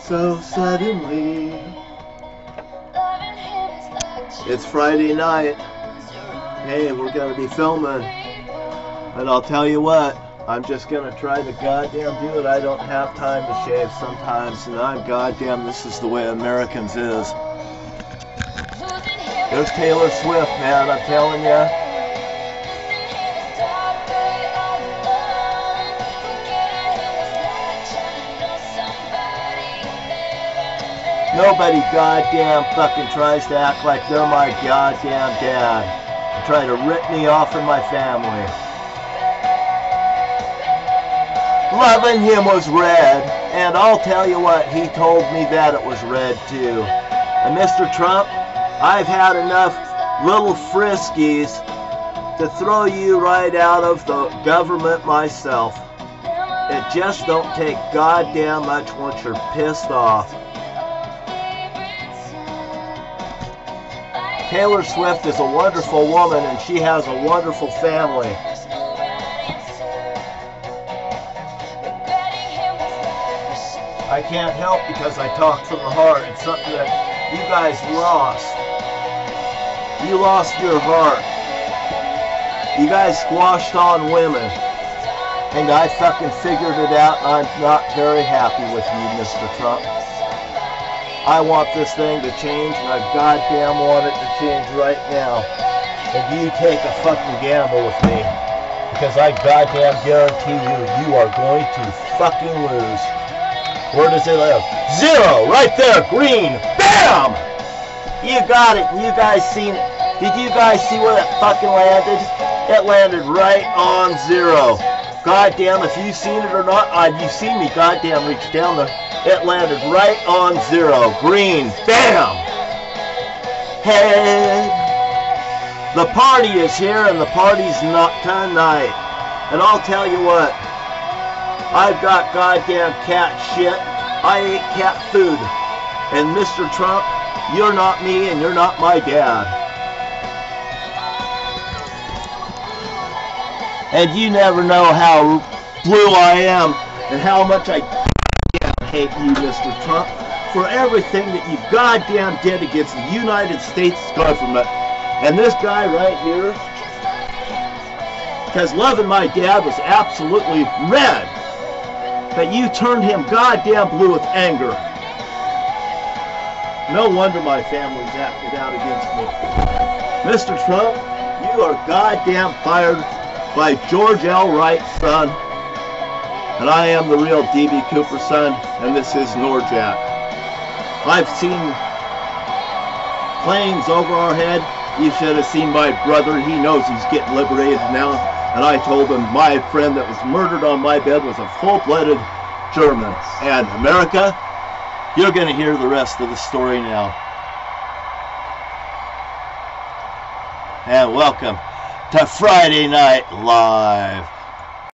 So suddenly, it's Friday night. Hey, we're gonna be filming. And I'll tell you what, I'm just gonna try to goddamn do it. I don't have time to shave sometimes, and I'm goddamn, this is the way Americans is. There's Taylor Swift, man, I'm telling you. Nobody goddamn fucking tries to act like they're my goddamn dad. And try to rip me off in my family. Loving him was red, and I'll tell you what, he told me that it was red too. And Mr. Trump, I've had enough little friskies to throw you right out of the government myself. It just don't take goddamn much once you're pissed off. Taylor Swift is a wonderful woman and she has a wonderful family. I can't help because I talk from the heart. It's something that you guys lost. You lost your heart. You guys squashed on women. And I fucking figured it out and I'm not very happy with you, Mr. Trump. I want this thing to change, and I goddamn want it to change right now. And you take a fucking gamble with me. Because I goddamn guarantee you, you are going to fucking lose. Where does it live? Zero! Right there! Green! BAM! You got it. You guys seen it. Did you guys see where that fucking landed? It landed right on zero. Goddamn, if you've seen it or not, uh, you seen me goddamn reach down there. It landed right on zero. Green. Bam! Head. The party is here and the party's not tonight. And I'll tell you what. I've got goddamn cat shit. I ate cat food. And Mr. Trump, you're not me and you're not my dad. And you never know how blue I am and how much I hate you, Mr. Trump, for everything that you goddamn did against the United States government. And this guy right here, because loving my dad was absolutely red, but you turned him goddamn blue with anger. No wonder my family's acted out against me. Mr. Trump, you are goddamn fired by George L. Wright's son and I am the real D.B. Cooper son, and this is Norjak. I've seen planes over our head. You should have seen my brother. He knows he's getting liberated now. And I told him my friend that was murdered on my bed was a full-blooded German. And America, you're going to hear the rest of the story now. And welcome to Friday Night Live.